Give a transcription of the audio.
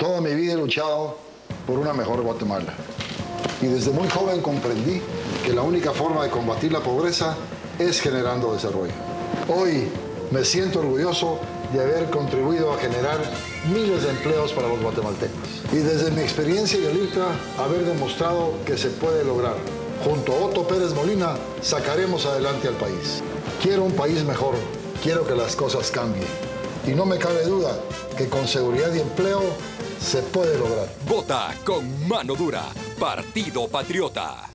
Toda mi vida he luchado por una mejor Guatemala. Y desde muy joven comprendí que la única forma de combatir la pobreza es generando desarrollo. Hoy me siento orgulloso de haber contribuido a generar miles de empleos para los guatemaltecos. Y desde mi experiencia en el ILTRA, haber demostrado que se puede lograr. Junto a Otto Pérez Molina, sacaremos adelante al país. Quiero un país mejor, quiero que las cosas cambien. Y no me cabe duda que con seguridad y empleo se puede lograr. Vota con mano dura. Partido Patriota.